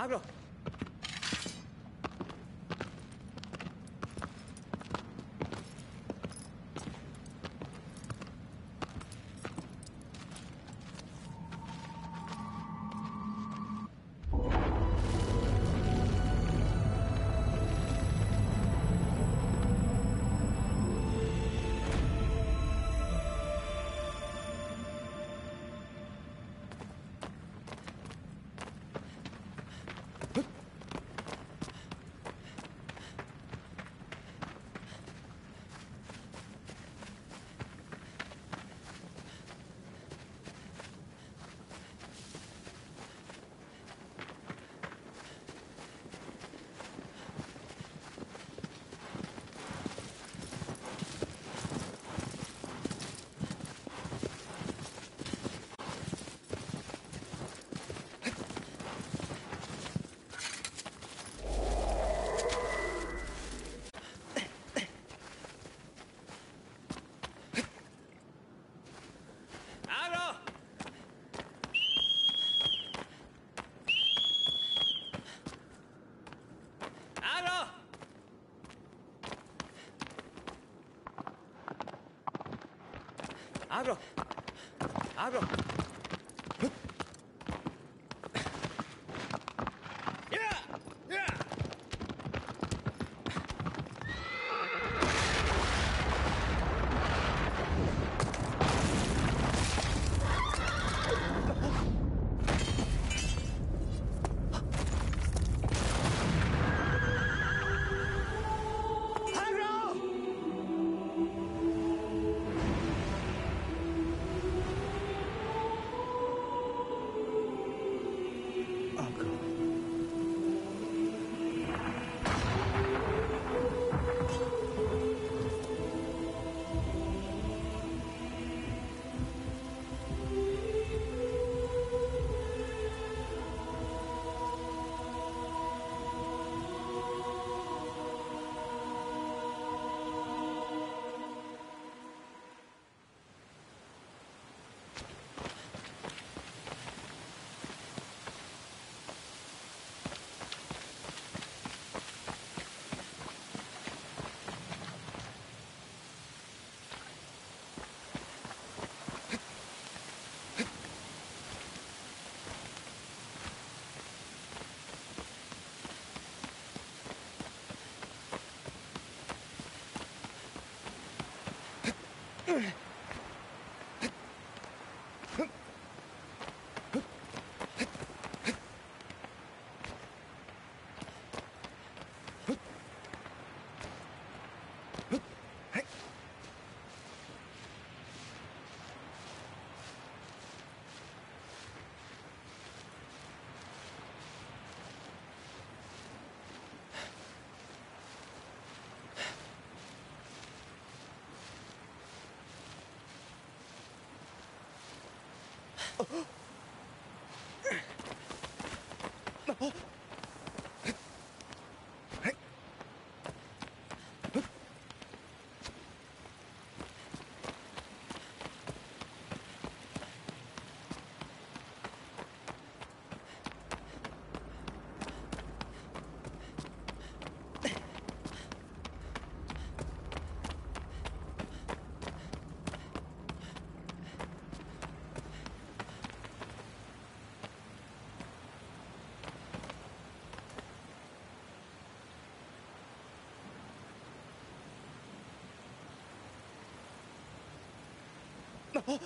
Hablo. აგრო. აგრო. Ugh. あっ。哦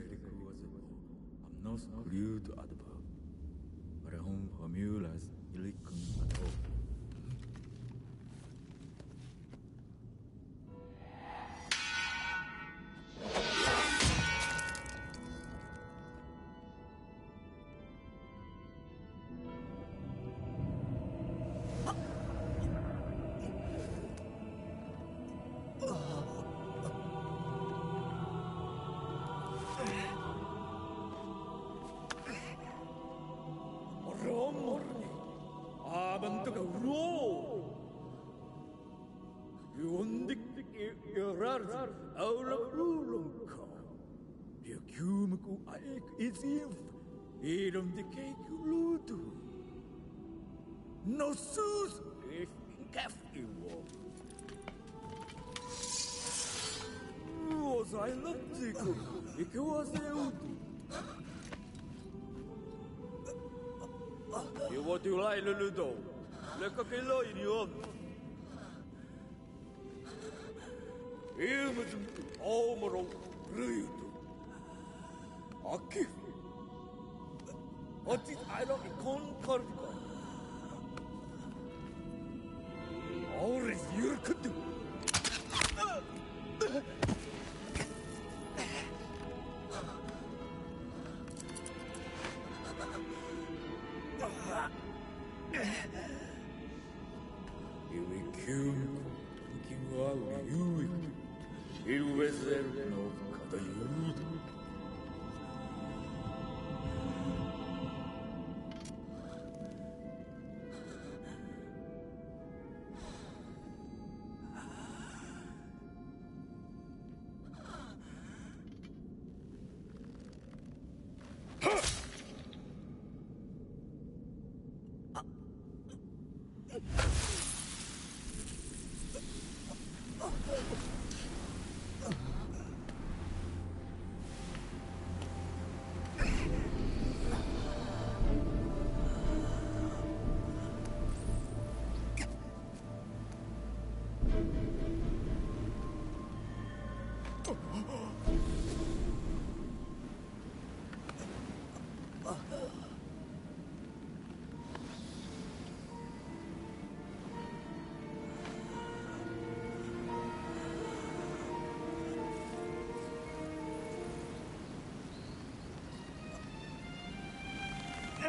I'm not glued at the but I home for mules, illicum at all. Yakumaku Aik Isif Idom de cake you lutu No sus If Kaf Iwo Was I not Ziku? It was Eudu Iwo tu lai luludo. Leka kilo ini om. Zum omro ruyudu. Akif. Oti airo ikon kardika. Aures yurkudu. Iwi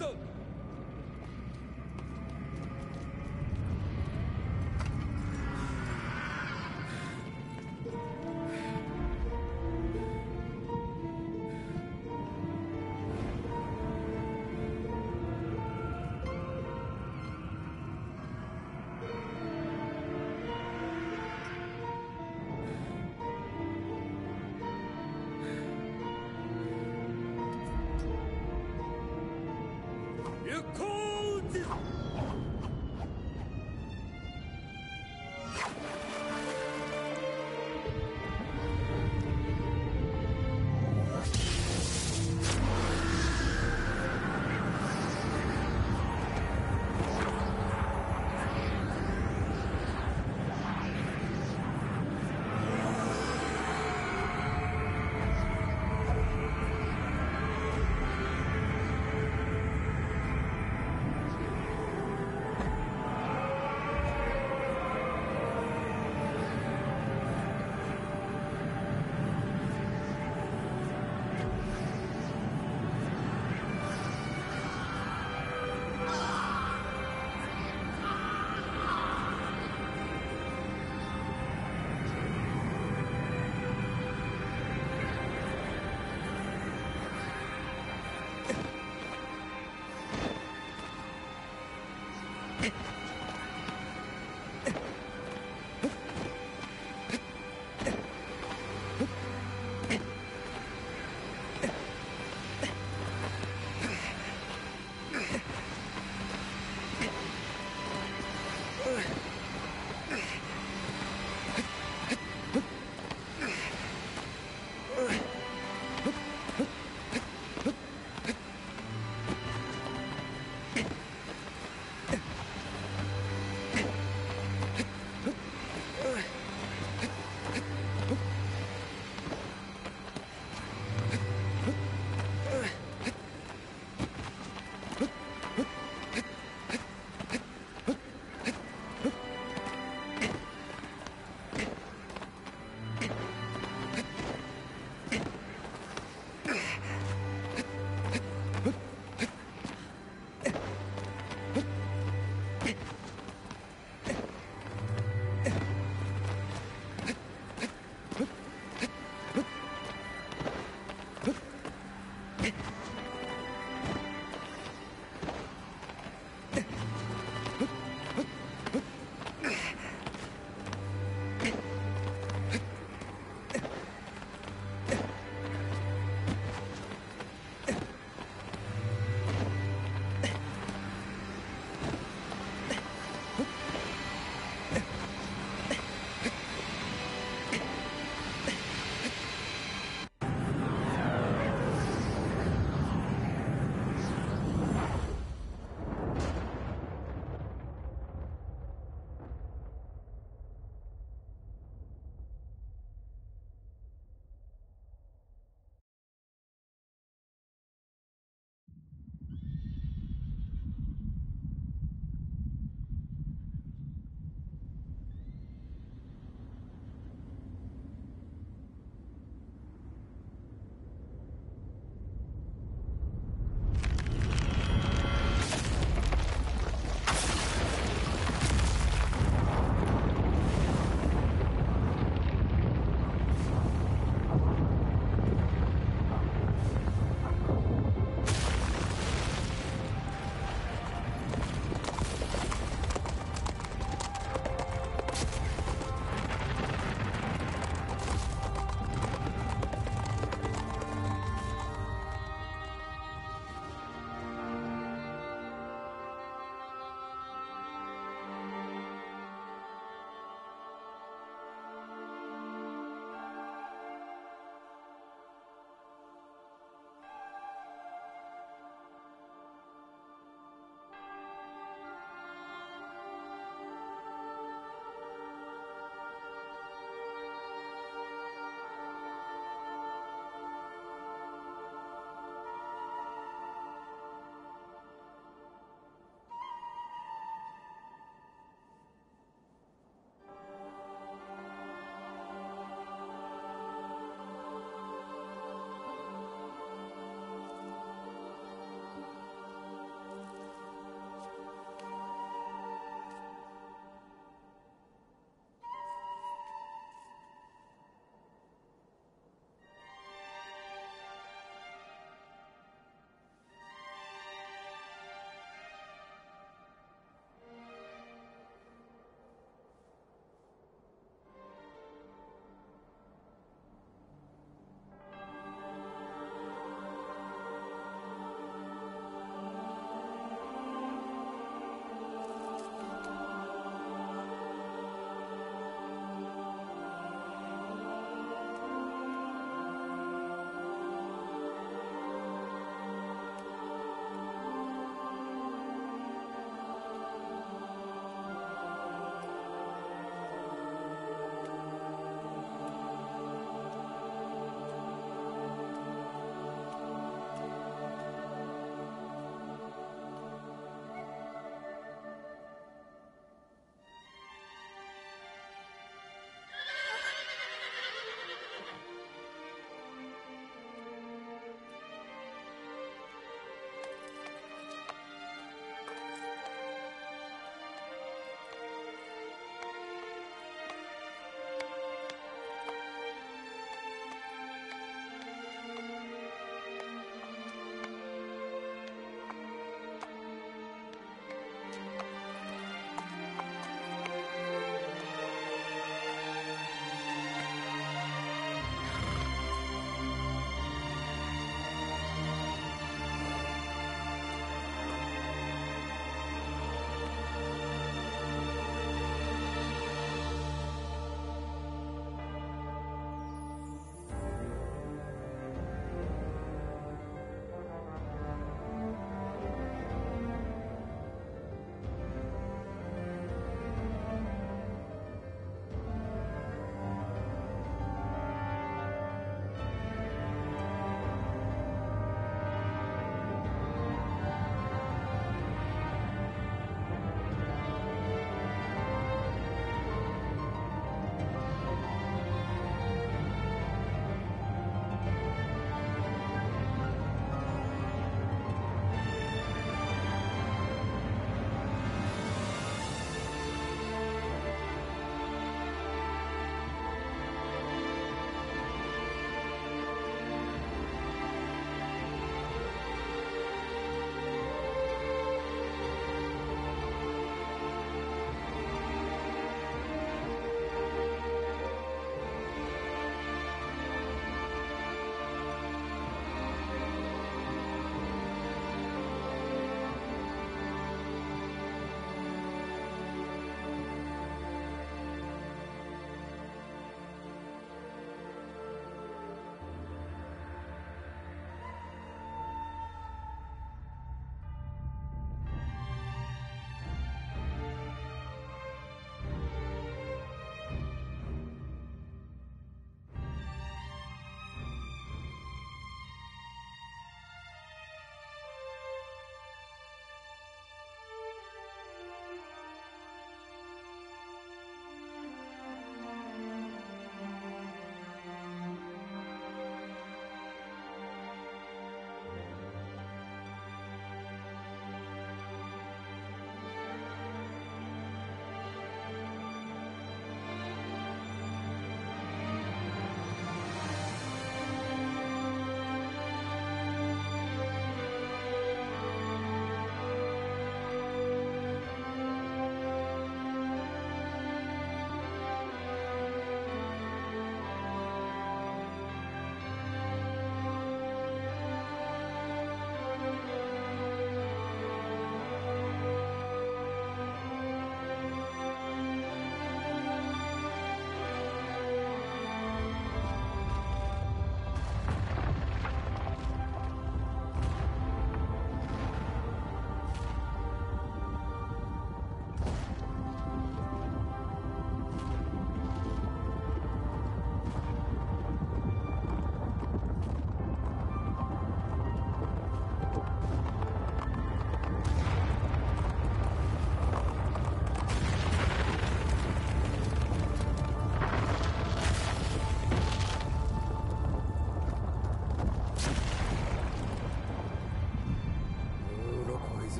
minutos.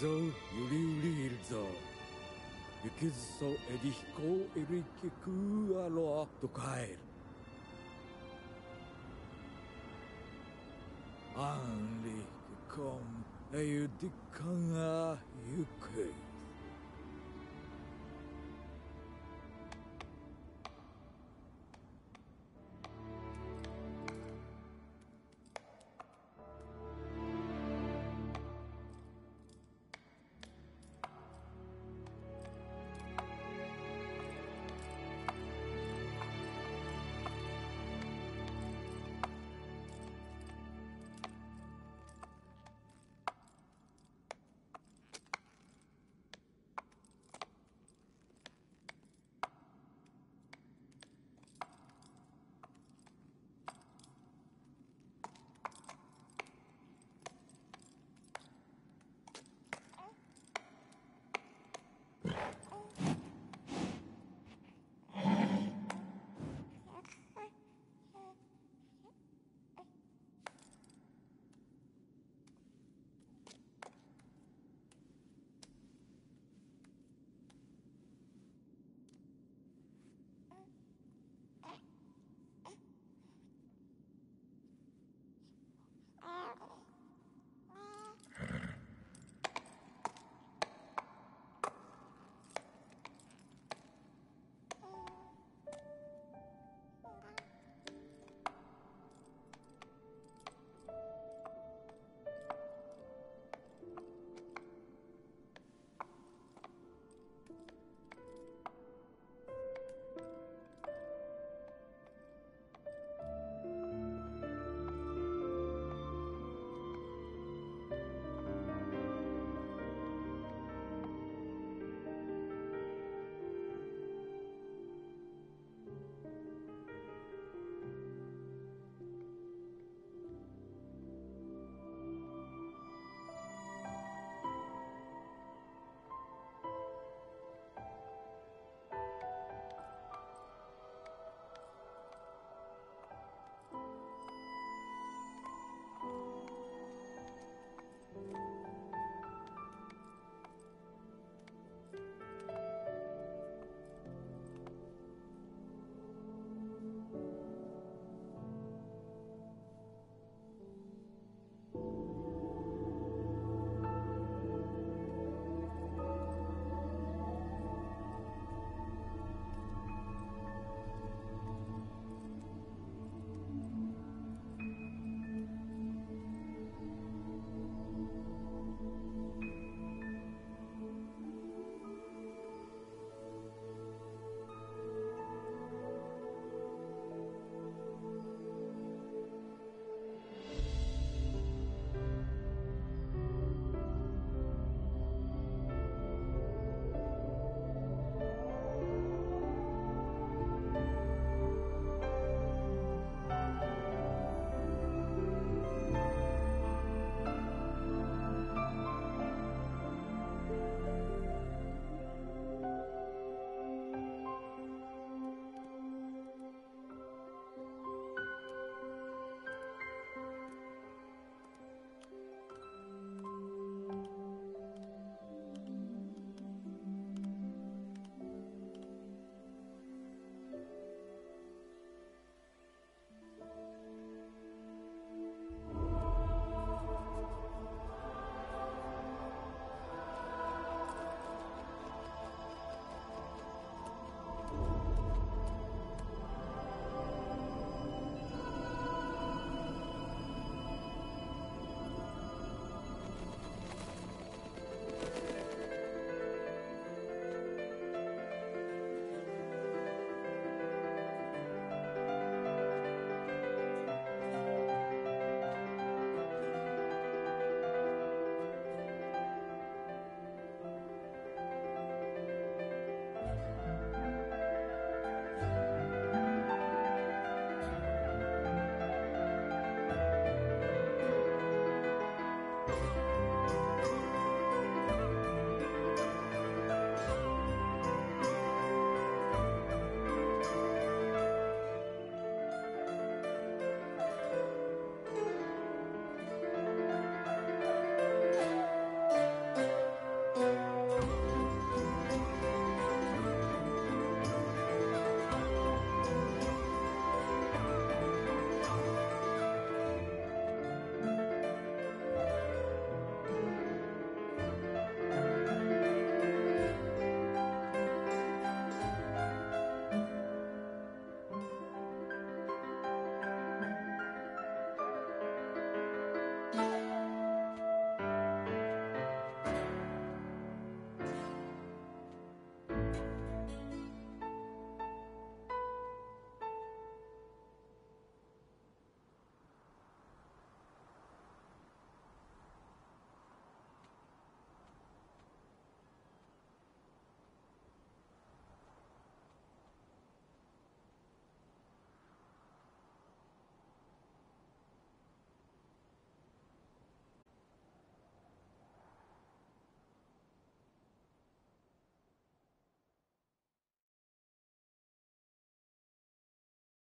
ぞゆりゆりいるぞ。ゆきずそえりひこえりきくあろあとかえるあんりきこんえゆりかがゆく